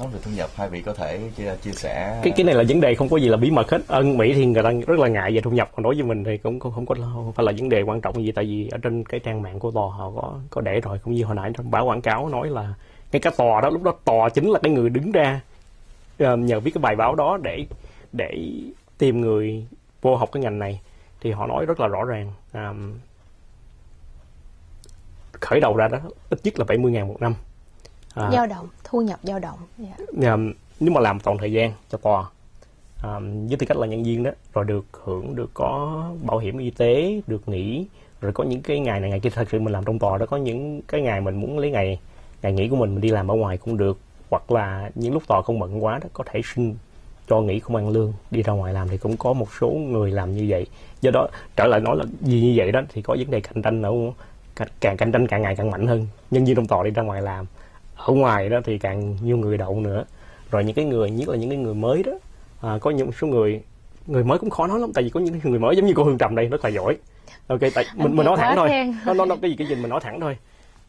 nói về thu nhập hai vị có thể chia, chia sẻ. Cái cái này là vấn đề không có gì là bí mật hết. Ở mỹ thì người ta rất là ngại về thu nhập còn đối với mình thì cũng không, không có không phải là vấn đề quan trọng gì tại vì ở trên cái trang mạng của tòa họ có có để rồi cũng như hồi nãy trong báo quảng cáo nói là ngay cái tòa đó lúc đó tòa chính là cái người đứng ra ờ, nhờ viết cái bài báo đó để để tìm người vô học cái ngành này thì họ nói rất là rõ ràng um, khởi đầu ra đó ít nhất là 70 ngàn một năm à, dao động thu nhập dao động yeah. Dạ. um, nếu mà làm toàn thời gian cho tòa um, với tư cách là nhân viên đó rồi được hưởng được có bảo hiểm y tế được nghỉ rồi có những cái ngày này ngày kia thật sự mình làm trong tòa đó có những cái ngày mình muốn lấy ngày ngày nghỉ của mình mình đi làm ở ngoài cũng được hoặc là những lúc tòa không bận quá đó có thể xin cho nghỉ không ăn lương đi ra ngoài làm thì cũng có một số người làm như vậy. Do đó trở lại nói là gì như vậy đó thì có vấn đề cạnh tranh ở càng cạnh tranh càng ngày càng mạnh hơn. Nhân viên trong tòa đi ra ngoài làm ở ngoài đó thì càng nhiều người đậu nữa. Rồi những cái người nhất là những cái người mới đó à, có những số người người mới cũng khó nói lắm tại vì có những người mới giống như cô hương trầm đây rất là giỏi. Ok tại mình mình nói thẳng thôi. nó nó cái gì cái gì mình nói thẳng thôi.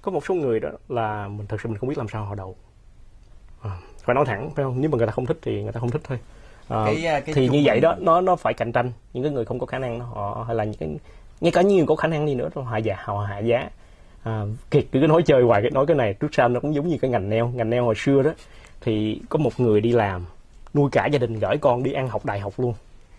Có một số người đó là mình thật sự mình không biết làm sao họ đậu phải nói thẳng phải không? Nếu mà người ta không thích thì người ta không thích thôi. À, cái, à, cái thì như vậy đó nó nó phải cạnh tranh. Những cái người không có khả năng họ hay là những cái ngay cả những người có khả năng đi nữa họ hạ giá họ hạ giá. À, kiệt cứ nói chơi hoài cái nói cái này trước sau nó cũng giống như cái ngành neo. Ngành neo hồi xưa đó thì có một người đi làm nuôi cả gia đình gửi con đi ăn học đại học luôn.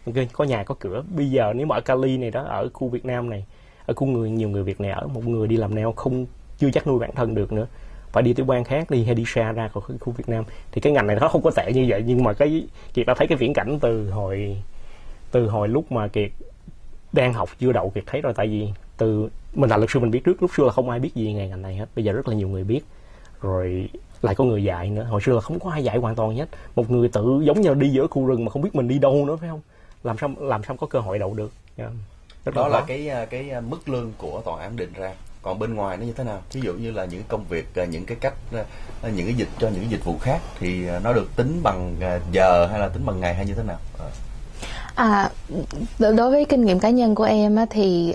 Ok có nhà có cửa. Bây giờ nếu mà ở Cali này đó ở khu Việt Nam này ở khu người nhiều người Việt này ở một người đi làm neo không chưa chắc nuôi bản thân được nữa phải đi tới bang khác đi hay đi xa ra khỏi khu Việt Nam. Thì cái ngành này nó không có tệ như vậy nhưng mà cái kiệt đã thấy cái viễn cảnh từ hồi từ hồi lúc mà kiệt đang học chưa đậu kiệt thấy rồi. Tại vì từ mình là luật sư mình biết trước lúc xưa là không ai biết gì ngành ngành này hết bây giờ rất là nhiều người biết. Rồi lại có người dạy nữa. Hồi xưa là không có ai dạy hoàn toàn hết. Một người tự giống như đi giữa khu rừng mà không biết mình đi đâu nữa phải không? Làm sao làm sao có cơ hội đậu được. Yeah. Rất đó là, là cái cái mức lương của tòa án định ra còn bên ngoài nó như thế nào? Ví dụ như là những công việc à, những cái cách à, à, những cái dịch cho những dịch vụ khác thì nó được tính bằng giờ hay là tính bằng ngày hay như thế nào? À. Đối với kinh nghiệm cá nhân của em á, thì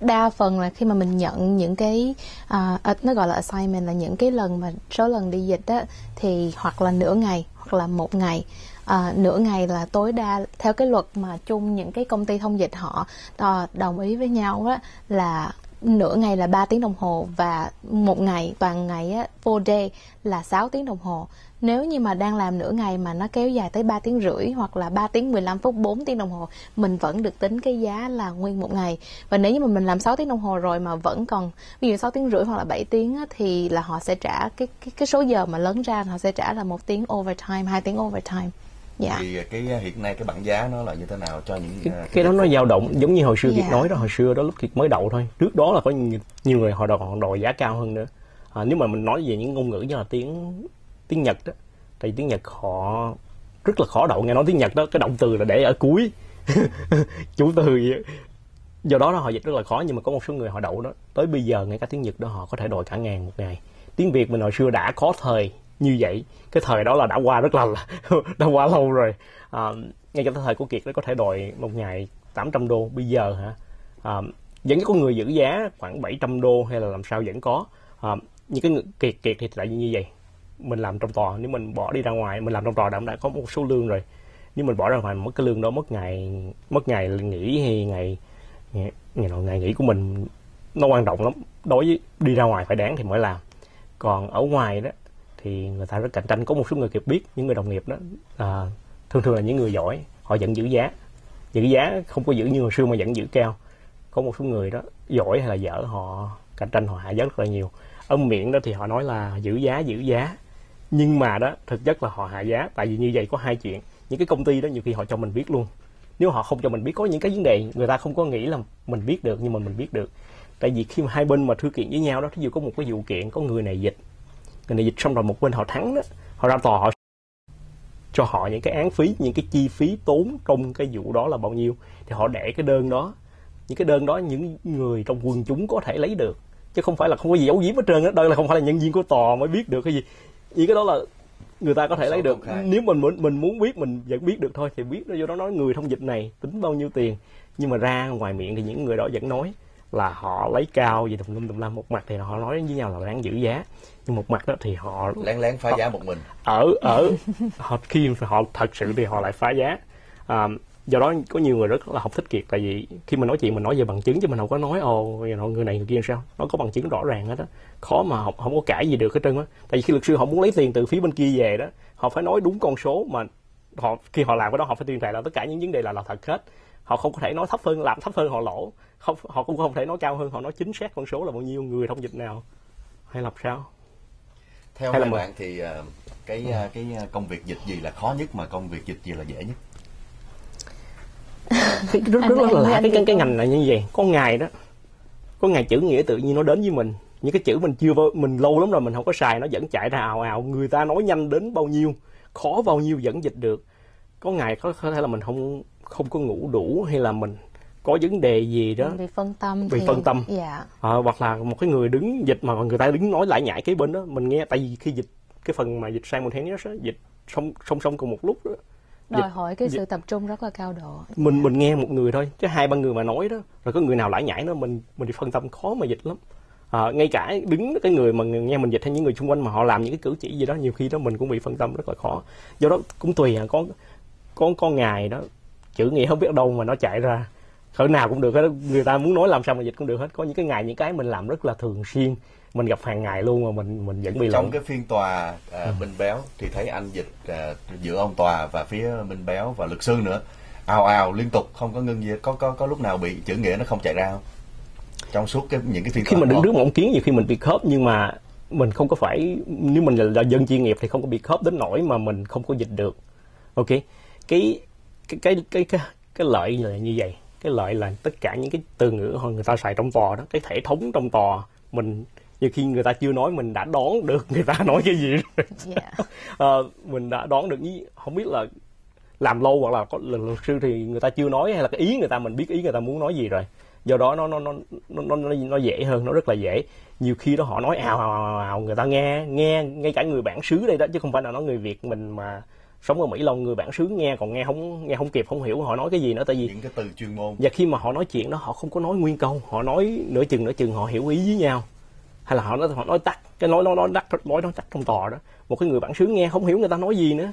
đa phần là khi mà mình nhận những cái uh, nó gọi là assignment là những cái lần mà số lần đi dịch á thì hoặc là nửa ngày hoặc là một ngày. À, nửa ngày là tối đa theo cái luật mà chung những cái công ty thông dịch họ uh, đồng ý với nhau á là nửa ngày là 3 tiếng đồng hồ và một ngày toàn ngày á full day là 6 tiếng đồng hồ. Nếu như mà đang làm nửa ngày mà nó kéo dài tới 3 tiếng rưỡi hoặc là 3 tiếng 15 phút 4 tiếng đồng hồ mình vẫn được tính cái giá là nguyên một ngày. Và nếu như mà mình làm 6 tiếng đồng hồ rồi mà vẫn còn ví dụ 6 tiếng rưỡi hoặc là 7 tiếng á, thì là họ sẽ trả cái, cái cái số giờ mà lớn ra họ sẽ trả là một tiếng overtime hai tiếng overtime dạ. thì cái hiện nay cái bảng giá nó là như thế nào cho những cái, cái, cái đó nó dao động giống như hồi xưa dạ. Kiệt nói đó hồi xưa đó lúc Kiệt mới đậu thôi. Trước đó là có nhiều, nhiều người họ đòi, họ đòi giá cao hơn nữa. À, nếu mà mình nói về những ngôn ngữ như là tiếng tiếng Nhật đó thì tiếng Nhật họ rất là khó đậu. Nghe nói tiếng Nhật đó cái động từ là để ở cuối. Chủ từ do đó họ dịch rất là khó nhưng mà có một số người họ đậu đó. Tới bây giờ ngay cả tiếng Nhật đó họ có thể đòi cả ngàn một ngày. Tiếng Việt mình hồi xưa đã có thời như vậy. Cái thời đó là đã qua rất là đã qua lâu rồi. À, ngay cả thời của kiệt nó có thể đòi một ngày 800 đô bây giờ hả? À, vẫn có người giữ giá khoảng 700 đô hay là làm sao vẫn có. À, những cái người kiệt kiệt thì tại như vậy mình làm trong tòa. Nếu mình bỏ đi ra ngoài mình làm trong tòa đã đã có một số lương rồi. Nếu mình bỏ ra ngoài mất cái lương đó mất ngày mất ngày nghỉ hay ngày ngày, ngày, ngày nghỉ của mình nó quan trọng lắm. Đối với đi ra ngoài phải đáng thì mới làm. Còn ở ngoài đó thì người ta rất cạnh tranh. Có một số người kịp biết những người đồng nghiệp đó à, thường thường là những người giỏi họ vẫn giữ giá. Giữ giá không có giữ như hồi xưa mà vẫn giữ cao. Có một số người đó giỏi hay là dở họ cạnh tranh họ hạ giá rất là nhiều. Ở miệng đó thì họ nói là giữ giá giữ giá. Nhưng mà đó thực chất là họ hạ giá. Tại vì như vậy có hai chuyện. Những cái công ty đó nhiều khi họ cho mình biết luôn. Nếu họ không cho mình biết có những cái vấn đề người ta không có nghĩ là mình biết được nhưng mà mình biết được. Tại vì khi mà hai bên mà thư kiện với nhau đó thí dụ có một cái vụ kiện có người này dịch người này dịch xong rồi một bên họ thắng đó. Họ ra tòa họ cho họ những cái án phí những cái chi phí tốn trong cái vụ đó là bao nhiêu. Thì họ để cái đơn đó. Những cái đơn đó những người trong quần chúng có thể lấy được. Chứ không phải là không có gì giấu giếm hết trơn á. Đây là không phải là nhân viên của tòa mới biết được cái gì. Ý cái đó là người ta có thể lấy được. nếu mình muốn mình muốn biết mình vẫn biết được thôi thì biết nó vô đó nói người thông dịch này tính bao nhiêu tiền. Nhưng mà ra ngoài miệng thì những người đó vẫn nói là họ lấy cao gì tùm lum tùm la một mặt thì họ nói với nhau là đáng giữ giá nhưng một mặt đó thì họ lén lén phá họ, giá một mình. ở ở họ khi họ thật sự thì họ lại phá giá. À, do đó có nhiều người rất là học thích kiệt tại vì khi mình nói chuyện mình nói về bằng chứng chứ mình không có nói ồ người này người kia sao? Nó có bằng chứng rõ ràng hết á. Khó mà không, không có cãi gì được hết trơn á. Tại vì khi luật sư họ muốn lấy tiền từ phía bên kia về đó họ phải nói đúng con số mà họ khi họ làm cái đó họ phải tuyên thệ là tất cả những vấn đề là là thật hết. Họ không có thể nói thấp hơn làm thấp hơn họ lỗ không họ cũng không thể nói cao hơn họ nói chính xác con số là bao nhiêu người thông dịch nào. Hay làm sao? Theo hai bạn thì ờ, cái ừ. cái công việc dịch gì là khó nhất mà công việc dịch gì là dễ nhất? Rất rất, rất là lạ. cái, cái cái ngành này như vậy. Có ngày đó có ngày chữ nghĩa tự nhiên nó đến với mình. Những cái chữ mình chưa mình lâu lắm rồi mình không có xài nó vẫn chạy ra ào ào. Người ta nói nhanh đến bao nhiêu khó bao nhiêu vẫn dịch được. Có ngày có, có thể là mình không không có ngủ đủ hay là mình có vấn đề gì đó. Bị phân tâm bị thì... phân tâm. Dạ. à, hoặc là một cái người đứng dịch mà người ta đứng nói lại nhại cái bên đó mình nghe tại vì khi dịch cái phần mà dịch sang một tháng đó dịch song song song cùng một lúc đó đòi hỏi cái sự tập trung rất là cao độ. Mình mình nghe một người thôi chứ hai ba người mà nói đó rồi có người nào lại nhảy nó mình mình đi phân tâm khó mà dịch lắm. À, ngay cả đứng cái người mà nghe mình dịch hay những người xung quanh mà họ làm những cái cử chỉ gì đó nhiều khi đó mình cũng bị phân tâm rất là khó. Do đó cũng tùy à có có có ngày đó chữ nghĩa không biết đâu mà nó chạy ra cỡ nào cũng được hết người ta muốn nói làm sao mà dịch cũng được hết. Có những cái ngày những cái mình làm rất là thường xuyên. Mình gặp hàng ngày luôn mà mình mình vẫn bị trong lộn. cái phiên tòa à, ừ. Minh Béo thì thấy anh dịch à, giữa ông tòa và phía Minh Béo và luật sư nữa. Ào ào liên tục không có ngưng gì có có có lúc nào bị chữ nghĩa nó không chạy ra không? Trong suốt cái những cái phiên khi mình đứng trước một ống kiến nhiều khi mình bị khớp nhưng mà mình không có phải nếu mình là, là dân chuyên nghiệp thì không có bị khớp đến nỗi mà mình không có dịch được. Ok? Cái cái cái cái cái, cái lợi là như vậy cái lợi là tất cả những cái từ ngữ người ta xài trong tòa đó cái thể thống trong tòa mình nhiều khi người ta chưa nói mình đã đoán được người ta nói cái gì rồi. Yeah. à, mình đã đoán được không biết là làm lâu hoặc là có luật sư thì người ta chưa nói hay là cái ý người ta mình biết ý người ta muốn nói gì rồi. Do đó nó nó nó nó nó nó dễ hơn nó rất là dễ. Nhiều khi đó họ nói ào ào ào, ào người ta nghe nghe ngay cả người bản xứ đây đó chứ không phải là nói người việt mình mà sống ở mỹ long người bản xứ nghe còn nghe không nghe không kịp không hiểu họ nói cái gì nữa tại vì những cái từ chuyên môn. Và khi mà họ nói chuyện đó họ không có nói nguyên câu họ nói nửa chừng nửa chừng họ hiểu ý với nhau. Hay là họ nói họ nói tắt cái nói nói nói tắt nói nói tắt trong tòa đó. Một cái người bản xứ nghe không hiểu người ta nói gì nữa.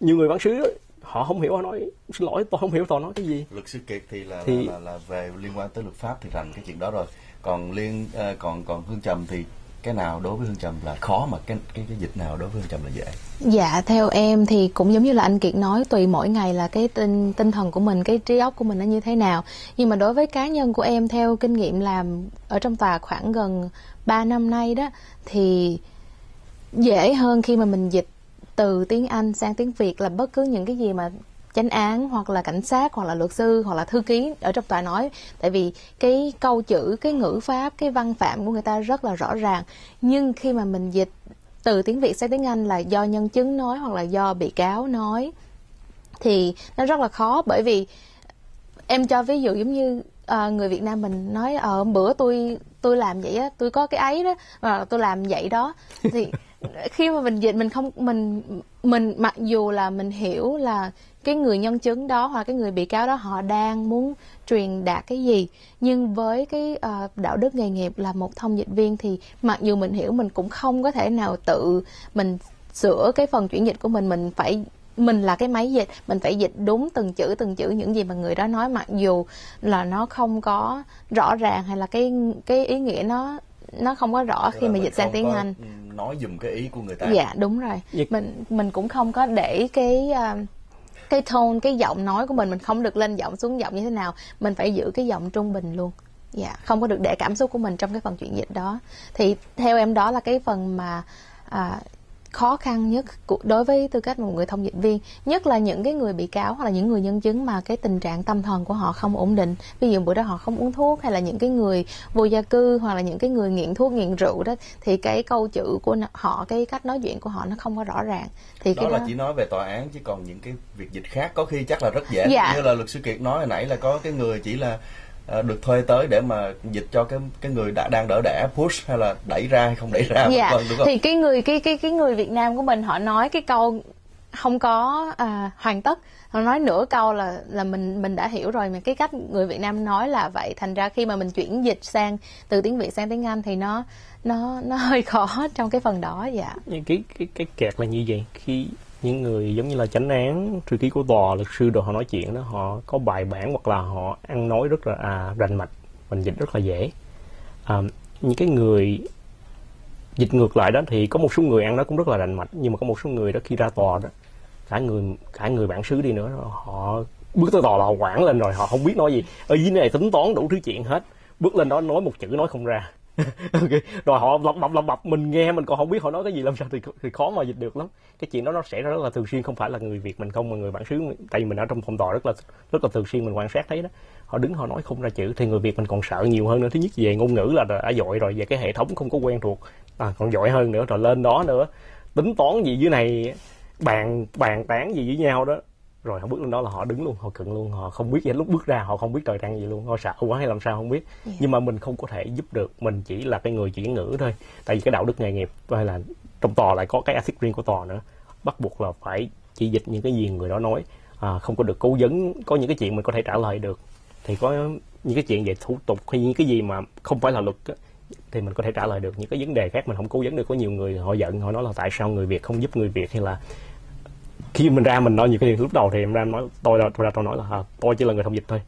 Nhiều người bản xứ họ không hiểu họ nói xin lỗi tôi không hiểu tôi nói cái gì. Luật sư kiệt thì là, thì là, là, là về liên quan tới luật pháp thì thành cái chuyện đó rồi. Còn liên uh, còn còn hương trầm thì cái nào đối với hương trầm là khó mà cái cái cái dịch nào đối với hương trầm là dễ? Dạ theo em thì cũng giống như là anh kiệt nói, tùy mỗi ngày là cái tinh tinh thần của mình, cái trí óc của mình nó như thế nào. Nhưng mà đối với cá nhân của em, theo kinh nghiệm làm ở trong tòa khoảng gần 3 năm nay đó, thì dễ hơn khi mà mình dịch từ tiếng Anh sang tiếng Việt là bất cứ những cái gì mà chánh án hoặc là cảnh sát hoặc là luật sư hoặc là thư ký ở trong tòa nói. Tại vì cái câu chữ cái ngữ pháp cái văn phạm của người ta rất là rõ ràng. Nhưng khi mà mình dịch từ tiếng việt sang tiếng anh là do nhân chứng nói hoặc là do bị cáo nói thì nó rất là khó. Bởi vì em cho ví dụ giống như uh, người Việt Nam mình nói ở ờ, uh, bữa tôi tôi làm vậy á tôi có cái ấy đó và tôi làm vậy đó. Thì khi mà mình dịch mình không mình mình mặc dù là mình hiểu là cái người nhân chứng đó hoặc cái người bị cáo đó họ đang muốn truyền đạt cái gì. Nhưng với cái uh, đạo đức nghề nghiệp là một thông dịch viên thì mặc dù mình hiểu mình cũng không có thể nào tự mình sửa cái phần chuyển dịch của mình mình phải mình là cái máy dịch mình phải dịch đúng từng chữ từng chữ những gì mà người đó nói mặc dù là nó không có rõ ràng hay là cái cái ý nghĩa nó nó không có rõ khi mà dịch sang tiếng Anh. nói dùm cái ý của người ta. Dạ đúng rồi. Vậy... mình mình cũng không có để cái uh, cái tone cái giọng nói của mình mình không được lên giọng xuống giọng như thế nào mình phải giữ cái giọng trung bình luôn. Dạ không có được để cảm xúc của mình trong cái phần chuyển dịch đó. Thì theo em đó là cái phần mà à, khó khăn nhất đối với tư cách một người thông dịch viên nhất là những cái người bị cáo hoặc là những người nhân chứng mà cái tình trạng tâm thần của họ không ổn định. Ví dụ bữa đó họ không uống thuốc hay là những cái người vô gia cư hoặc là những cái người nghiện thuốc nghiện rượu đó thì cái câu chữ của họ cái cách nói chuyện của họ nó không có rõ ràng. Thì đó cái là đó... chỉ nói về tòa án chứ còn những cái việc dịch khác có khi chắc là rất dễ. Dạ. như là luật sư kiệt nói hồi nãy là có cái người chỉ là được thuê tới để mà dịch cho cái cái người đã đang đỡ đẻ push hay là đẩy ra hay không đẩy ra dạ. vâng, đúng không? thì cái người cái cái cái người Việt Nam của mình họ nói cái câu không có à, hoàn tất họ nói nửa câu là là mình mình đã hiểu rồi mà cái cách người Việt Nam nói là vậy thành ra khi mà mình chuyển dịch sang từ tiếng Việt sang tiếng Anh thì nó nó nó hơi khó trong cái phần đó dạ cái cái cái kẹt là như vậy khi những người giống như là chánh án thư ký của tòa luật sư đồ họ nói chuyện đó họ có bài bản hoặc là họ ăn nói rất là à, rành mạch mình dịch rất là dễ. À, những cái người dịch ngược lại đó thì có một số người ăn nó cũng rất là rành mạch nhưng mà có một số người đó khi ra tòa đó cả người cả người bản xứ đi nữa họ bước tới tòa là họ quảng lên rồi họ không biết nói gì. Ở dưới này tính toán đủ thứ chuyện hết. Bước lên đó nói một chữ nói không ra. okay. rồi họ lọc bập lọc bập mình nghe mình còn không biết họ nói cái gì làm sao thì, thì khó mà dịch được lắm. Cái chuyện đó nó xảy ra rất là thường xuyên không phải là người việt mình không mà người bản xứ tại vì mình ở trong phòng tòa rất là rất là thường xuyên mình quan sát thấy đó. Họ đứng họ nói không ra chữ thì người việt mình còn sợ nhiều hơn nữa. Thứ nhất về ngôn ngữ là đã dội rồi về cái hệ thống không có quen thuộc. À, còn giỏi hơn nữa rồi lên đó nữa. Tính toán gì dưới này bàn bàn tán gì với nhau đó rồi họ bước lên đó là họ đứng luôn họ cận luôn họ không biết gì lúc bước ra họ không biết trời trăng gì luôn họ sợ quá hay làm sao không biết yeah. Dạ. nhưng mà mình không có thể giúp được mình chỉ là cái người chuyển ngữ thôi tại vì cái đạo đức nghề nghiệp hay là trong tòa lại có cái ethic riêng của tòa nữa bắt buộc là phải chỉ dịch những cái gì người đó nói à, không có được cố vấn có những cái chuyện mình có thể trả lời được thì có những cái chuyện về thủ tục hay những cái gì mà không phải là luật thì mình có thể trả lời được những cái vấn đề khác mình không cố vấn được có nhiều người họ giận họ nói là tại sao người việt không giúp người việt hay là khi mình ra mình nói nhiều cái lúc đầu thì em ra nói tôi ra tôi ra tôi nói là à, tôi chỉ là người thông dịch thôi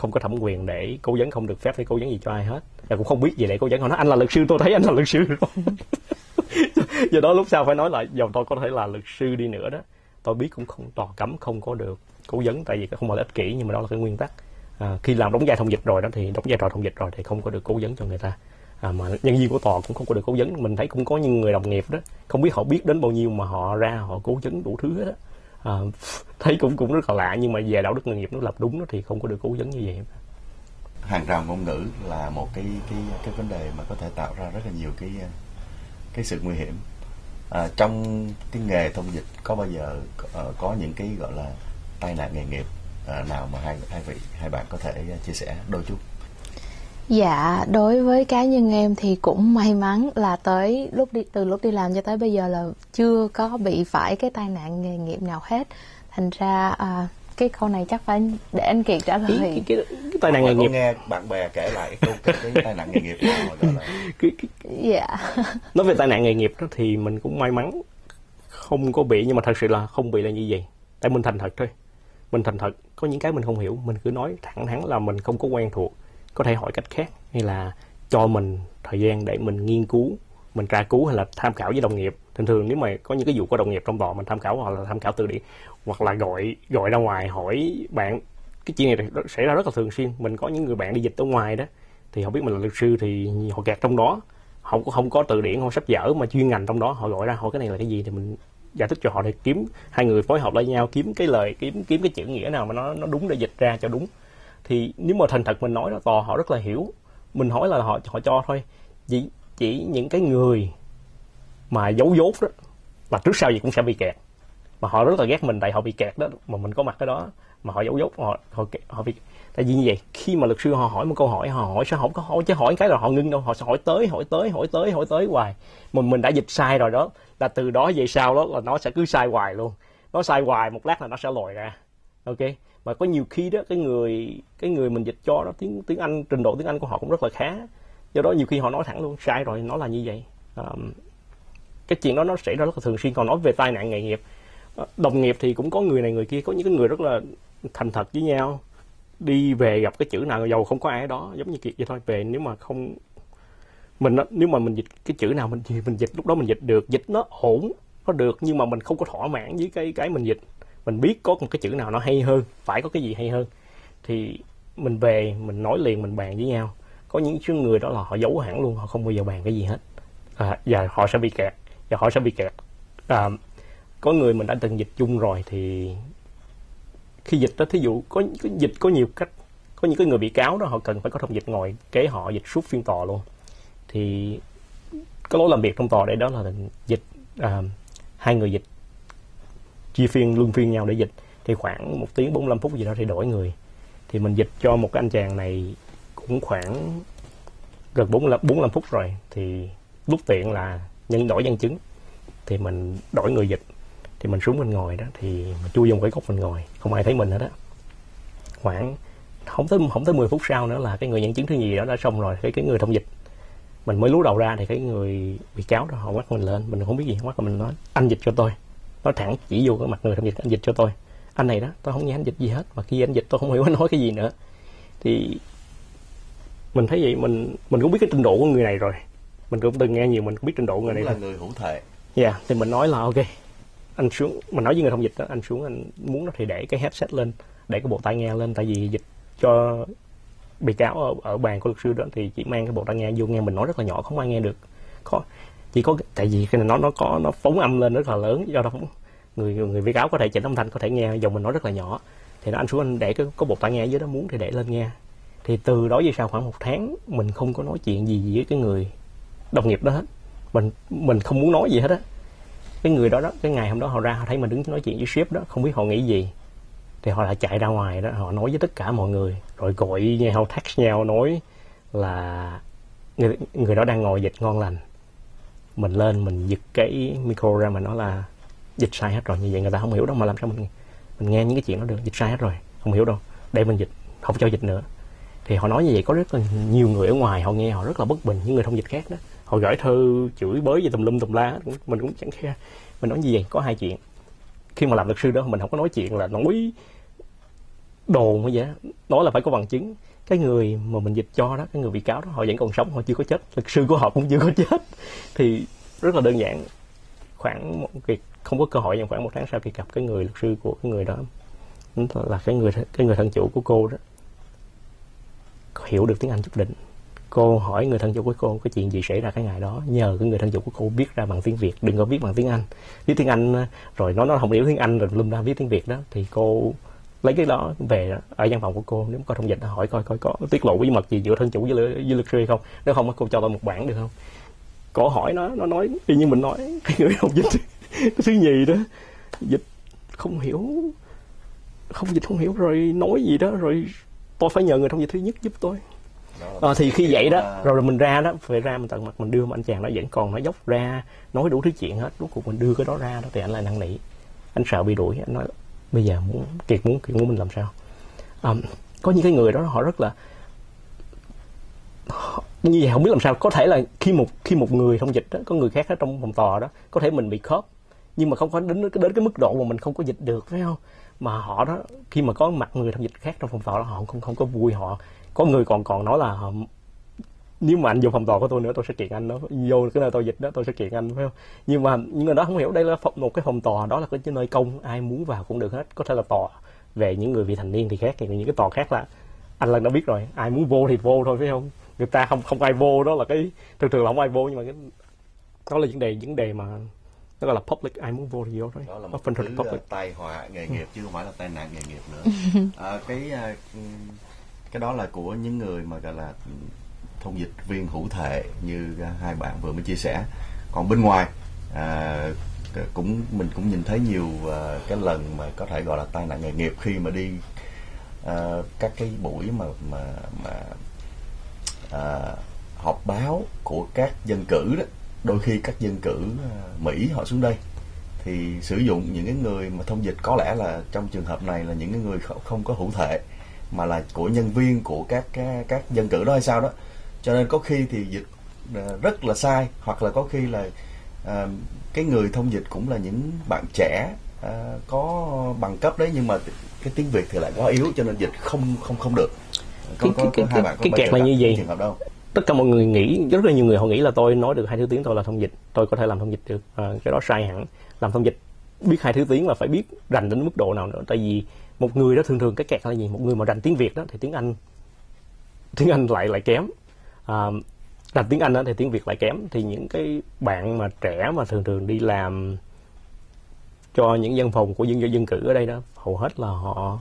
không có thẩm quyền để cố vấn không được phép để cố vấn gì cho ai hết. Và cũng không biết gì để cố vấn họ nói anh là luật sư tôi thấy anh là luật sư. Do đó lúc sau phải nói lại dòng tôi có thể là luật sư đi nữa đó tôi biết cũng không tòa cấm không có được cố vấn tại vì không phải là ích kỷ nhưng mà đó là cái nguyên tắc. À, khi làm đóng vai thông dịch rồi đó thì đóng vai trò thông dịch rồi thì không có được cố vấn cho người ta à, mà nhân viên của tòa cũng không có được cố vấn. Mình thấy cũng có những người đồng nghiệp đó không biết họ biết đến bao nhiêu mà họ ra họ cố vấn đủ thứ hết đó à, thấy cũng cũng rất là lạ nhưng mà về đạo đức nghề nghiệp nó lập đúng đó thì không có được cố vấn như vậy. Hàng rào ngôn ngữ là một cái cái cái vấn đề mà có thể tạo ra rất là nhiều cái cái sự nguy hiểm. À, trong cái nghề thông dịch có bao giờ uh, có những cái gọi là tai nạn nghề nghiệp uh, nào mà hai hai vị hai bạn có thể chia sẻ đôi chút? Dạ, đối với cá nhân em thì cũng may mắn là tới lúc đi từ lúc đi làm cho tới bây giờ là chưa có bị phải cái tai nạn nghề nghiệp nào hết. Thành ra à, cái câu này chắc phải để anh Kiệt trả lời. Cái, cái, cái, cái tai nạn nghề nghiệp nghe bạn bè kể lại câu cái, cái tai nạn nghề nghiệp nào gọi là cái, cái... Dạ. Nói về tai nạn nghề nghiệp đó thì mình cũng may mắn không có bị nhưng mà thật sự là không bị là như vậy. Tại mình thành thật thôi. Mình thành thật, có những cái mình không hiểu, mình cứ nói thẳng thắn là mình không có quen thuộc có thể hỏi cách khác hay là cho mình thời gian để mình nghiên cứu, mình tra cứu hay là tham khảo với đồng nghiệp. Thường thường nếu mà có những cái vụ có đồng nghiệp trong tòa mình tham khảo hoặc là tham khảo từ điển, hoặc là gọi gọi ra ngoài hỏi bạn, cái chuyện này xảy ra rất là thường xuyên. Mình có những người bạn đi dịch ở ngoài đó, thì họ biết mình là luật sư thì họ kẹt trong đó, họ cũng không có từ điển, không sách vở mà chuyên ngành trong đó. Họ gọi ra hỏi cái này là cái gì thì mình giải thích cho họ để kiếm hai người phối hợp lại nhau, kiếm cái lời, kiếm kiếm cái chữ nghĩa nào mà nó nó đúng để dịch ra cho đúng thì nếu mà thành thật mình nói là tò họ rất là hiểu. Mình hỏi là họ họ cho thôi. Chỉ chỉ những cái người mà giấu dốt đó là trước sau gì cũng sẽ bị kẹt. Mà họ rất là ghét mình, tại họ bị kẹt đó, mà mình có mặt cái đó, mà họ giấu dốt, họ họ họ bị tại vì như vậy, khi mà luật sư họ hỏi một câu hỏi, họ hỏi sao không có hỏi, chứ hỏi cái là họ ngưng đâu, họ sẽ hỏi tới hỏi tới hỏi tới hỏi tới hoài. Mình mình đã dịch sai rồi đó, là từ đó về sau đó là nó sẽ cứ sai hoài luôn. Nó sai hoài một lát là nó sẽ lòi ra. Ok? Và có nhiều khi đó cái người cái người mình dịch cho đó tiếng tiếng Anh trình độ tiếng Anh của họ cũng rất là khá. Do đó nhiều khi họ nói thẳng luôn sai rồi nó là như vậy. Um, cái chuyện đó nó xảy ra rất là thường xuyên. Còn nói về tai nạn nghề nghiệp ờ, đồng nghiệp thì cũng có người này người kia có những cái người rất là thành thật với nhau. Đi về gặp cái chữ nào giàu không có ai đó giống như kiệt vậy thôi. Về nếu mà không mình nếu mà mình dịch cái chữ nào mình thì mình dịch lúc đó mình dịch được. Dịch nó ổn nó được nhưng mà mình không có thỏa mãn với cái cái mình dịch mình biết có một cái chữ nào nó hay hơn phải có cái gì hay hơn thì mình về mình nói liền mình bàn với nhau. Có những số người đó là họ giấu hẳn luôn họ không bao giờ bàn cái gì hết. À, và họ sẽ bị kẹt và họ sẽ bị kẹt. À, có người mình đã từng dịch chung rồi thì khi dịch đó thí dụ có, có dịch có nhiều cách có những cái người bị cáo đó họ cần phải có thông dịch ngồi kế họ dịch suốt phiên tòa luôn. Thì cái lối làm việc trong tòa đây đó là dịch à, hai người dịch chia phiên luân phiên nhau để dịch. Thì khoảng một tiếng 45 phút gì đó thì đổi người. Thì mình dịch cho một cái anh chàng này cũng khoảng gần 45, 45 phút rồi. Thì lúc tiện là nhân đổi nhân chứng. Thì mình đổi người dịch. Thì mình xuống mình ngồi đó. Thì mình chui vô một cái góc mình ngồi. Không ai thấy mình hết á. Khoảng không tới không tới 10 phút sau nữa là cái người nhận chứng thứ gì đó đã xong rồi. Cái cái người thông dịch. Mình mới lú đầu ra thì cái người bị cáo đó họ quát mình lên. Mình không biết gì quát mình nói anh dịch cho tôi nói thẳng chỉ vô cái mặt người thông dịch anh dịch cho tôi. Anh này đó tôi không nghe anh dịch gì hết mà khi anh dịch tôi không hiểu anh nói cái gì nữa. Thì mình thấy vậy mình mình cũng biết cái trình độ của người này rồi. Mình cũng từng nghe nhiều mình cũng biết trình độ người này là rồi. người hữu thể. Dạ yeah, thì mình nói là ok. Anh xuống mình nói với người thông dịch đó anh xuống anh muốn nó thì để cái headset lên để cái bộ tai nghe lên tại vì dịch cho bị cáo ở, ở bàn của luật sư đó thì chỉ mang cái bộ tai nghe vô nghe. Mình nói rất là nhỏ không ai nghe được. Có chỉ có tại vì cái này nó nó có nó phóng âm lên rất là lớn do đó người người viết áo có thể chỉnh âm thanh có thể nghe dòng mình nói rất là nhỏ. Thì nó anh xuống anh để cái có bộ tai nghe dưới đó muốn thì để lên nghe. Thì từ đó về sau khoảng một tháng mình không có nói chuyện gì với cái người đồng nghiệp đó hết. Mình mình không muốn nói gì hết á. Cái người đó đó cái ngày hôm đó họ ra họ thấy mình đứng nói chuyện với ship đó không biết họ nghĩ gì. Thì họ lại chạy ra ngoài đó họ nói với tất cả mọi người. Rồi gọi nhau text nhau nói là người, người đó đang ngồi dịch ngon lành mình lên, mình giật cái micro ra mà nó là dịch sai hết rồi như vậy người ta không hiểu đâu mà làm sao mình mình nghe những cái chuyện đó được. Dịch sai hết rồi không hiểu đâu. Để mình dịch, không cho dịch nữa. Thì họ nói như vậy, có rất là nhiều người ở ngoài họ nghe, họ rất là bất bình những người thông dịch khác đó. Họ gửi thư, chửi bới gì tùm lum tùm la mình cũng chẳng khe mình nói như vậy, có hai chuyện. Khi mà làm luật sư đó, mình không có nói chuyện là nói đồn như vậy nói là phải có bằng chứng cái người mà mình dịch cho đó, cái người bị cáo đó, họ vẫn còn sống, họ chưa có chết. Luật sư của họ cũng chưa có chết. Thì rất là đơn giản. Khoảng một việc không có cơ hội nhưng khoảng một tháng sau thì gặp cái người luật sư của cái người đó. Là cái người cái người thân chủ của cô đó. Hiểu được tiếng Anh chút đỉnh. Cô hỏi người thân chủ của cô cái chuyện gì xảy ra cái ngày đó. Nhờ cái người thân chủ của cô biết ra bằng tiếng Việt, đừng có viết bằng tiếng Anh. Viết tiếng Anh ờ, rồi nó nó không hiểu tiếng Anh, rồi lum ra viết tiếng Việt đó. Thì cô lấy cái đó về ở văn phòng của cô nếu có thông dịch hỏi coi coi có tiết lộ bí mật gì giữa thân chủ với, với hay không? Nếu không cô cho tôi một bản được không? Cô hỏi nó nó nói y như mình nói cái người không dịch cái thứ nhì đó dịch không hiểu không dịch không hiểu rồi nói gì đó rồi tôi phải nhờ người thông dịch thứ nhất giúp tôi. À, thì khi vậy đó rồi, rồi mình ra đó phải ra mình tận mặt mình đưa mà anh chàng nó vẫn còn nó dốc ra nói đủ thứ chuyện hết rốt cuộc mình đưa cái đó ra đó thì anh lại năn nỉ. Anh sợ bị đuổi anh nói bây giờ muốn kiệt muốn kiệt muốn mình làm sao? À, có những cái người đó họ rất là như vậy không biết làm sao. Có thể là khi một khi một người thông dịch đó, có người khác ở trong phòng tòa đó có thể mình bị khớp nhưng mà không có đến đến cái mức độ mà mình không có dịch được phải không? Mà họ đó khi mà có mặt người thông dịch khác trong phòng tòa đó họ không không có vui họ có người còn còn nói là họ nếu mà anh vô phòng tòa của tôi nữa tôi sẽ kiện anh đó. Vô cái nơi tôi dịch đó tôi sẽ kiện anh phải không? Nhưng mà những người đó không hiểu đây là một cái phòng tòa đó là cái nơi công ai muốn vào cũng được hết. Có thể là tòa về những người vị thành niên thì khác thì những cái tòa khác là anh lần đã biết rồi. Ai muốn vô thì vô thôi phải không? Người ta không không ai vô đó là cái thường thường là không ai vô nhưng mà cái đó là vấn đề vấn đề mà nó gọi là public. Ai muốn vô thì vô thôi. Đó là một thứ public. Uh, tai họa nghề nghiệp chứ không phải là tai nạn nghề nghiệp nữa. À, cái uh, cái đó là của những người mà gọi là thông dịch viên hữu thể như à, hai bạn vừa mới chia sẻ. Còn bên ngoài à, cũng mình cũng nhìn thấy nhiều à, cái lần mà có thể gọi là tai nạn nghề nghiệp khi mà đi à, các cái buổi mà mà mà à, họp báo của các dân cử đó. Đôi khi các dân cử à, Mỹ họ xuống đây thì sử dụng những cái người mà thông dịch. Có lẽ là trong trường hợp này là những cái người không có hữu thể mà là của nhân viên của các các, các dân cử đó hay sao đó cho nên có khi thì dịch ờ, rất là sai hoặc là có khi là à, cái người thông dịch cũng là những bạn trẻ à, có bằng cấp đấy nhưng mà cái tiếng việt thì lại quá yếu cho nên dịch không không không được. Có, cái, có, cái, hai bạn có cái kẹt là như vậy trường hợp đâu tất cả mọi người nghĩ rất là nhiều người họ nghĩ là tôi nói được hai thứ tiếng tôi là thông dịch tôi có thể làm thông dịch được à, cái đó sai hẳn. Làm thông dịch biết hai thứ tiếng là phải biết rành đến mức độ nào nữa tại vì một người đó thường thường cái kẹt là gì? Một người mà rành tiếng việt đó thì tiếng anh tiếng anh lại lại kém à, rành tiếng anh đó thì tiếng việt lại kém. Thì những cái bạn mà trẻ mà thường thường đi làm cho những dân phòng của dân dân cử ở đây đó hầu hết là họ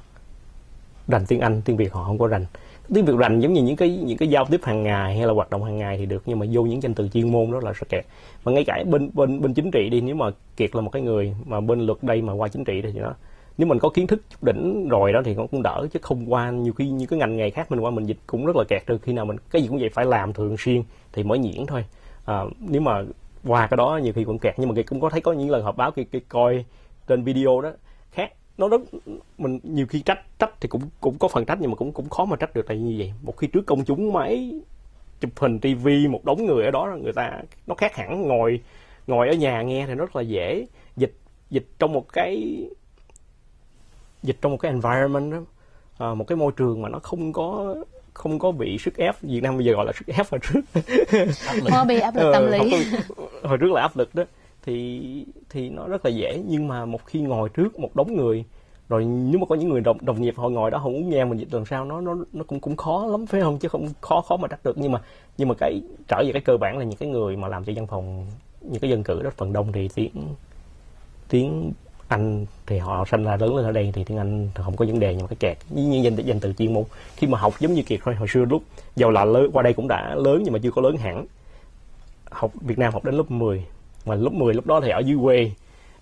rành tiếng anh tiếng việt họ không có rành. Tiếng việt rành giống như những cái những cái giao tiếp hàng ngày hay là hoạt động hàng ngày thì được nhưng mà vô những danh từ chuyên môn đó là sẽ kẹt. Và ngay cả bên bên bên chính trị đi nếu mà kiệt là một cái người mà bên luật đây mà qua chính trị thì nó nếu mình có kiến thức chút đỉnh rồi đó thì nó cũng đỡ chứ không qua nhiều khi như cái ngành nghề khác mình qua mình dịch cũng rất là kẹt. Được khi nào mình cái gì cũng vậy phải làm thường xuyên thì mới nhiễn thôi. À, nếu mà qua cái đó nhiều khi cũng kẹt. Nhưng mà cũng có thấy có những lần họp báo cái, cái coi trên video đó khác. Nó rất mình nhiều khi trách trách thì cũng cũng có phần trách nhưng mà cũng cũng khó mà trách được. Tại như vậy một khi trước công chúng máy chụp hình tivi một đống người ở đó người ta nó khác hẳn. Ngồi ngồi ở nhà nghe thì rất là dễ. Dịch dịch trong một cái dịch trong một cái environment đó à, một cái môi trường mà nó không có không có bị sức ép Việt Nam bây giờ gọi là sức ép hồi trước. Áp bị áp lực tâm lý. hồi, trước là áp lực đó. Thì thì nó rất là dễ nhưng mà một khi ngồi trước một đống người rồi nếu mà có những người đồng, đồng nghiệp họ ngồi đó họ muốn nghe mình dịch làm sao nó nó nó cũng cũng khó lắm phải không? Chứ không khó khó mà trách được. Nhưng mà nhưng mà cái trở về cái cơ bản là những cái người mà làm cho văn phòng những cái dân cử đó phần đông thì tiếng tiếng anh thì họ sinh ra lớn lên ở đây thì tiếng anh không có vấn đề, nhưng mà cái kẹt, như danh danh từ chuyên môn. Khi mà học giống như kiệt thôi, hồi xưa lúc giàu là lớn, qua đây cũng đã lớn nhưng mà chưa có lớn hẳn. Học Việt Nam học đến lớp 10 mà lớp 10 lúc đó thì ở dưới quê,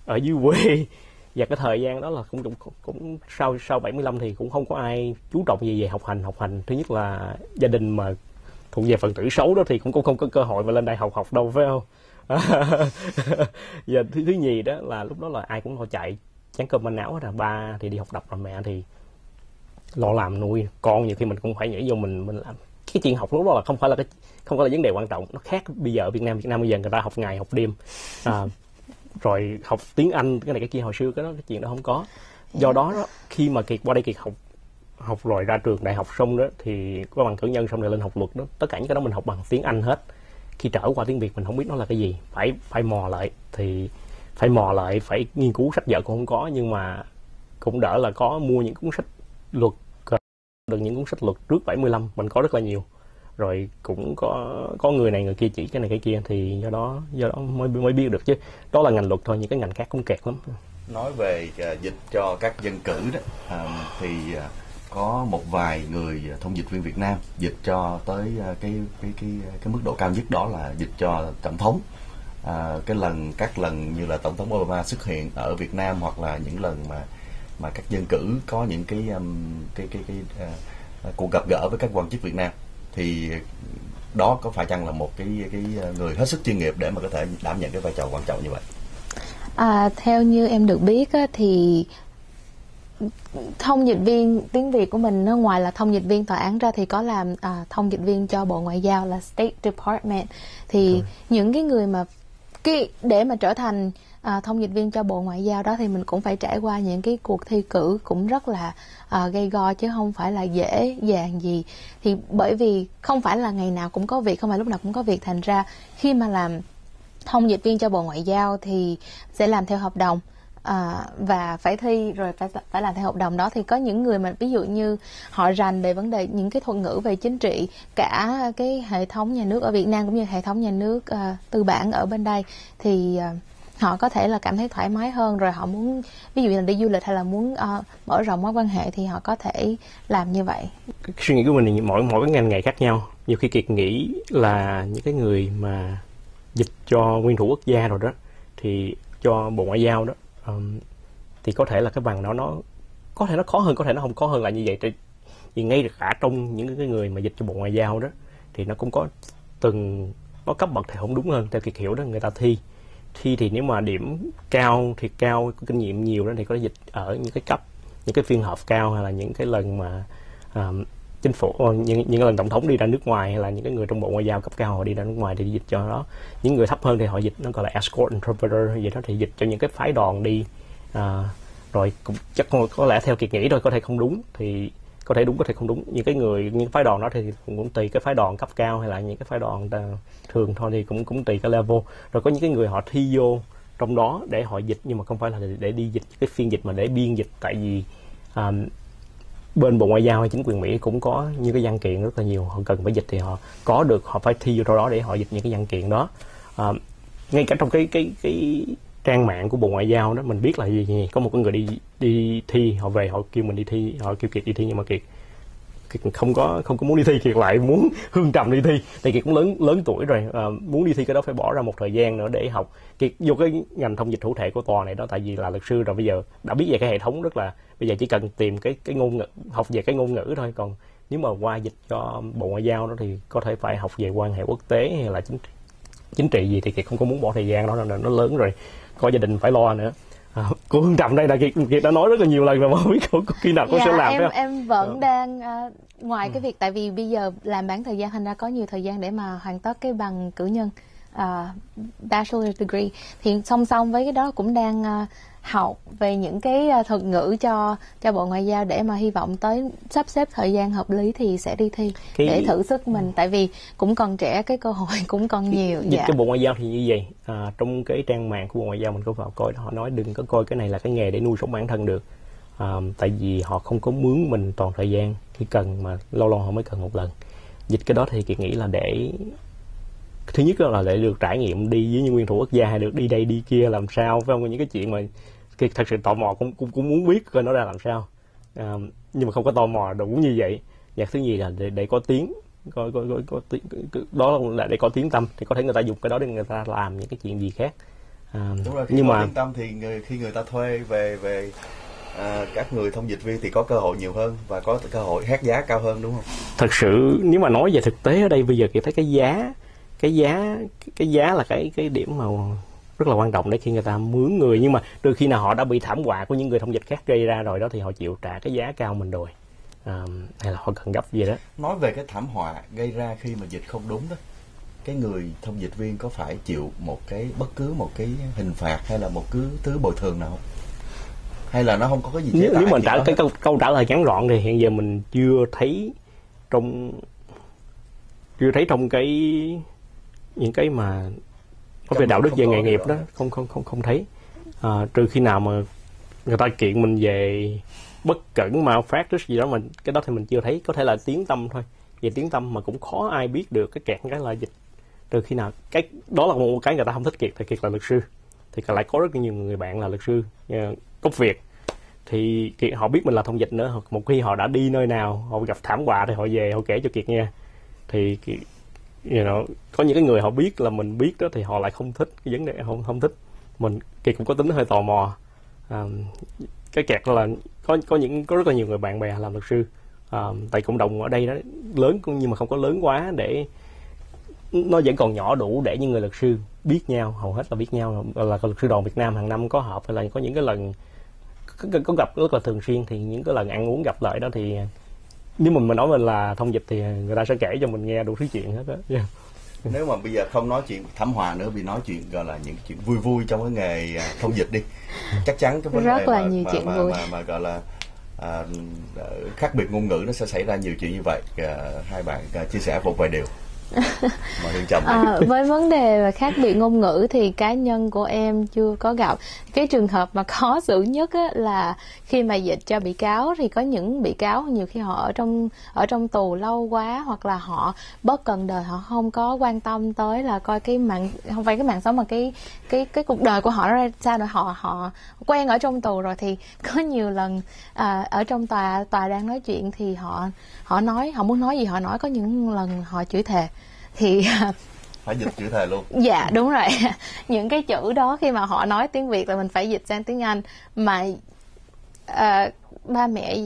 ở dưới quê. Và cái thời gian đó là cũng cũng cũng sau sau 75 thì cũng không có ai chú trọng gì về học hành học hành. Thứ nhất là gia đình mà thuộc về phần tử xấu đó thì cũng cũng không có cơ hội mà lên đại học học đâu, phải không? giờ thứ thứ nhì đó là lúc đó là ai cũng lo chạy. Chán cơm manh áo hết à. Ba thì đi học đọc rồi mẹ thì lo làm nuôi. Con nhiều khi mình cũng phải nghĩ vô mình mình làm. Cái chuyện học lúc đó là không phải là cái không phải là vấn đề quan trọng. Nó khác bây giờ ở Việt Nam Việt Nam bây giờ người ta học ngày học đêm. À, rồi học tiếng Anh cái này cái kia hồi xưa cái đó cái chuyện đó không có. Do đó, đó khi mà kiệt qua đây kiệt học học rồi ra trường đại học xong đó thì có bằng cử nhân xong rồi lên học luật đó. Tất cả những cái đó mình học bằng tiếng Anh hết khi trở qua tiếng Việt mình không biết nó là cái gì. Phải phải mò lại thì phải mò lại phải nghiên cứu sách vở cũng không có nhưng mà cũng đỡ là có mua những cuốn sách luật ờ, được những cuốn sách luật trước 75 mình có rất là nhiều. Rồi cũng có có người này người kia chỉ cái này cái kia thì do đó do đó mới mới biết được chứ. Đó là ngành luật thôi những cái ngành khác cũng kẹt lắm. Nói về uh, dịch cho các dân cử đó uh, thì uh, có một vài người thông dịch viên Việt Nam dịch cho tới ờ, cái cái cái cái mức độ cao nhất đó là dịch cho tổng thống à, cái lần các lần như là tổng thống Obama xuất hiện ở Việt Nam hoặc là những lần mà mà các dân cử có những cái um, cái cái cái, cái uh, cuộc gặp gỡ với các quan chức Việt Nam thì đó có phải chăng là một cái cái người hết sức chuyên nghiệp để mà có thể đảm nhận cái vai trò quan trọng như vậy? À, theo như em được biết á, thì thông dịch viên tiếng Việt của mình nó ngoài là thông dịch viên tòa án ra thì có làm à, thông dịch viên cho Bộ Ngoại giao là State Department. Thì ừ. những cái người mà cái để mà trở thành à, thông dịch viên cho bộ ngoại giao đó thì mình cũng phải trải qua những cái cuộc thi cử cũng rất là à, gây go chứ không phải là dễ dàng gì. Thì bởi vì không phải là ngày nào cũng có việc không phải lúc nào cũng có việc. Thành ra khi mà làm thông dịch viên cho bộ ngoại giao thì sẽ làm theo hợp đồng à, và phải thi rồi phải phải làm theo hợp đồng đó. Thì có những người mà ví dụ như họ rành về vấn đề những cái thuật ngữ về chính trị cả cái hệ thống nhà nước ở Việt Nam cũng như hệ thống nhà nước uh, tư bản ở bên đây thì uh, họ có thể là cảm thấy thoải mái hơn. Rồi họ muốn ví dụ như là đi du lịch hay là muốn uh, mở rộng mối quan hệ thì họ có thể làm như vậy. Cái suy nghĩ của mình thì mỗi mỗi cái ngành nghề khác nhau. Nhiều khi kiệt nghĩ là những cái người mà dịch cho nguyên thủ quốc gia rồi đó thì cho bộ ngoại giao đó um, thì có thể là cái bằng đó nó có thể nó khó hơn có thể nó không khó hơn là như vậy. Thì ngay cả trong những cái người mà dịch cho bộ ngoại giao đó thì nó cũng có từng có cấp bậc thì không đúng hơn theo kiệt hiểu đó người ta thi. Thi thì nếu mà điểm cao thì cao có kinh nghiệm nhiều đó thì có thể dịch ở những cái cấp những cái phiên họp cao hay là những cái lần mà um, chính phủ ờ, những những lần tổng thống đi ra nước ngoài hay là những cái người trong bộ ngoại giao cấp cao họ đi ra nước ngoài thì dịch cho đó. Những người thấp hơn thì họ dịch nó gọi là escort interpreter gì đó thì dịch cho những cái phái đoàn đi. À, rồi cũng chắc có lẽ theo kiệt nghĩ thôi có thể không đúng thì có thể đúng có thể không đúng. Những cái người những phái đoàn đó thì cũng, cũng tùy cái phái đoàn cấp cao hay là những cái phái đoàn thường thôi thì cũng cũng tùy cái level. Rồi có những cái người họ thi vô trong đó để họ dịch nhưng mà không phải là để đi dịch cái phiên dịch mà để biên dịch. Tại vì um, bên bộ ngoại giao hay chính quyền mỹ cũng có những cái văn kiện rất là nhiều họ cần phải dịch thì họ có được họ phải thi vô đó để họ dịch những cái văn kiện đó. À, ngay cả trong cái cái cái trang mạng của bộ ngoại giao đó mình biết là gì gì có một cái người đi đi thi họ về họ kêu mình đi thi họ kêu kiệt đi thi nhưng mà kiệt kiệt không có không có muốn đi thi kiệt lại muốn hương trầm đi thi. Thì kiệt cũng lớn lớn tuổi rồi à, muốn đi thi cái đó phải bỏ ra một thời gian nữa để học. Kiệt vô cái ngành thông dịch hữu thể của tòa này đó tại vì là luật sư rồi bây giờ đã biết về cái hệ thống rất là bây giờ chỉ cần tìm cái cái ngôn ngữ học về cái ngôn ngữ thôi. Còn nếu mà qua dịch cho bộ ngoại giao đó thì có thể phải học về quan hệ quốc tế hay là chính chính trị gì thì kiệt không có muốn bỏ thời gian đó nên nó lớn rồi có gia đình phải lo nữa à, cô Hương Trầm đây là Kiệt, Kiệt đã nói rất là nhiều lần rồi mà không biết cô, cô khi nào cô dạ, sẽ làm em không? em vẫn ừ. đang uh, ngoài ừ. cái việc tại vì bây giờ làm bán thời gian thành ra có nhiều thời gian để mà hoàn tất cái bằng cử nhân uh, bachelor degree thì song song với cái đó cũng đang uh, học về những cái à, thuật ngữ cho cho bộ ngoại giao để mà hy vọng tới sắp xếp thời gian hợp lý thì sẽ đi thi cái... để thử sức mình. Tại vì cũng còn trẻ cái cơ hội cũng còn nhiều. dịch dạ. cái bộ ngoại giao thì như vậy à, trong cái trang mạng của bộ ngoại giao mình có vào coi họ nói đừng có coi cái này là cái nghề để nuôi sống bản thân được. À, tại vì họ không có mướn mình toàn thời gian khi cần mà lâu lâu họ mới cần một lần. Dịch cái đó thì kiệt nghĩ là để thứ nhất là để được trải nghiệm đi với những nguyên thủ quốc gia hay được đi đây đi kia làm sao phải không? Những cái chuyện mà cái thật sự tò mò cũng cũng, cũng muốn biết coi nó ra làm sao. À, nhưng mà không có tò mò đủ như vậy. Và thứ nhì là để, để có tiếng có, có, có, có tiếng đó là để có tiếng tâm thì có thể người ta dùng cái đó để người ta làm những cái chuyện gì khác. À, đúng rồi khi nhưng mà tiếng tâm thì người, khi người ta thuê về về à, các người thông dịch viên thì có cơ hội nhiều hơn và có cơ hội hát giá cao hơn đúng không? Thật sự nếu mà nói về thực tế ở đây bây giờ thì thấy cái giá cái giá cái giá là cái cái điểm mà rất là quan trọng để khi người ta mướn người. Nhưng mà đôi khi nào họ đã bị thảm họa của những người thông dịch khác gây ra rồi đó thì họ chịu trả cái giá cao mình rồi. À, hay là họ cần gấp gì đó. Nói về cái thảm họa gây ra khi mà dịch không đúng đó cái người thông dịch viên có phải chịu một cái bất cứ một cái hình phạt hay là một cứ thứ bồi thường nào không? Hay là nó không có cái gì nếu, nếu mình trả cái câu, câu trả lời ngắn gọn thì hiện giờ mình chưa thấy trong chưa thấy trong cái những cái mà có về đạo đức về nghề nghiệp đó không không không không thấy. À, trừ khi nào mà người ta kiện mình về bất cẩn mà phát gì đó mình cái đó thì mình chưa thấy. Có thể là tiếng tâm thôi. Về tiếng tâm mà cũng khó ai biết được cái kẹt cái là dịch. Trừ khi nào cái đó là một cái người ta không thích kiệt thì kiệt là luật sư. Thì lại có rất nhiều người bạn là luật sư gốc việt. Thì họ biết mình là thông dịch nữa. Một khi họ đã đi nơi nào họ gặp thảm họa thì họ về họ kể cho kiệt nghe. Thì you know, có những cái người họ biết là mình biết đó thì họ lại không thích cái vấn đề không không thích. Mình kỳ cũng có tính hơi tò mò. Um, cái kẹt là có có những có rất là nhiều người bạn bè làm luật sư. Um, tại cộng đồng ở đây đó lớn nhưng mà không có lớn quá để nó vẫn còn nhỏ đủ để những người luật sư biết nhau hầu hết là biết nhau là luật sư đoàn Việt Nam hàng năm có họp hay là có những cái lần có, có gặp rất là thường xuyên thì những cái lần ăn uống gặp lại đó thì nếu mình mà nói mình là thông dịch thì người ta sẽ kể cho mình nghe đủ thứ chuyện hết đó yeah. nếu mà bây giờ không nói chuyện thảm họa nữa vì nói chuyện gọi là những chuyện vui vui trong cái nghề à, thông dịch đi chắc chắn cái vấn rất đề là mà, nhiều mà, chuyện mà, vui. mà, mà gọi là à, khác biệt ngôn ngữ nó sẽ xảy ra nhiều chuyện như vậy à, hai bạn à, chia sẻ một vài điều à, với vấn đề và khác biệt ngôn ngữ thì cá nhân của em chưa có gặp. Cái trường hợp mà khó xử nhất á, là khi mà dịch cho bị cáo thì có những bị cáo nhiều khi họ ở trong ở trong tù lâu quá hoặc là họ bất cần đời họ không có quan tâm tới là coi cái mạng không phải cái mạng sống mà cái cái cái cuộc đời của họ ra sao rồi họ họ quen ở trong tù rồi thì có nhiều lần à, ở trong tòa tòa đang nói chuyện thì họ họ nói họ muốn nói gì họ nói có những lần họ chửi thề thì phải dịch chữ thề luôn. Dạ đúng rồi. Những cái chữ đó khi mà họ nói tiếng việt là mình phải dịch sang tiếng anh. Mà uh, ba mẹ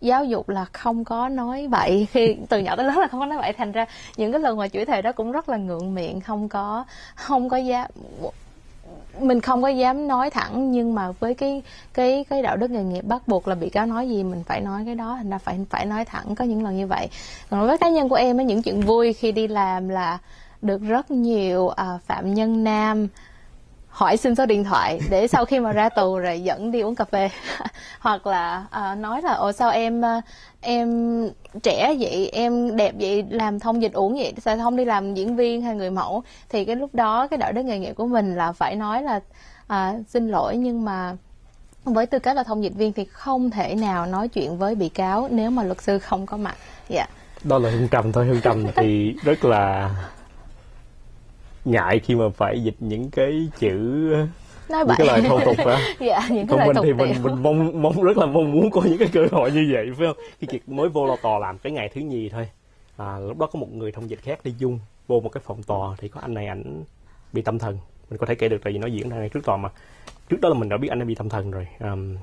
giáo dục là không có nói bậy. Khi từ nhỏ tới lớn là không có nói bậy. Thành ra những cái lần mà chửi thề đó cũng rất là ngượng miệng không có không có dám mình không có dám nói thẳng nhưng mà với cái cái cái đạo đức nghề nghiệp bắt buộc là bị cáo nói gì mình phải nói cái đó thành ra phải phải nói thẳng có những lần như vậy. Còn với cá nhân của em á những chuyện vui khi đi làm là được rất nhiều à, phạm nhân nam hỏi xin số điện thoại để sau khi mà ra tù rồi dẫn đi uống cà phê. Hoặc là uh, nói là ồ sao em uh, em trẻ vậy? Em đẹp vậy? Làm thông dịch uống vậy? Sao không đi làm diễn viên hay người mẫu? Thì cái lúc đó cái đạo đức nghề nghiệp của mình là phải nói là uh, xin lỗi nhưng mà với tư cách là thông dịch viên thì không thể nào nói chuyện với bị cáo nếu mà luật sư không có mặt. Dạ. Yeah. đó là hương trầm thôi. Hương trầm thì rất là ngại khi mà phải dịch những cái chữ nói những cái lời thô tục đó dạ những cái lời mình thì mình mình mong mong rất là mong muốn có những cái cơ hội như vậy phải không? Khi kiệt mới vô lo tò làm cái ngày thứ nhì thôi. À, lúc đó có một người thông dịch khác đi dung vô một cái phòng tòa thì có anh này ảnh bị tâm thần. Mình có thể kể được tại vì nó diễn ra trước tòa mà. Trước đó là mình đã biết anh ấy bị tâm thần rồi. Um,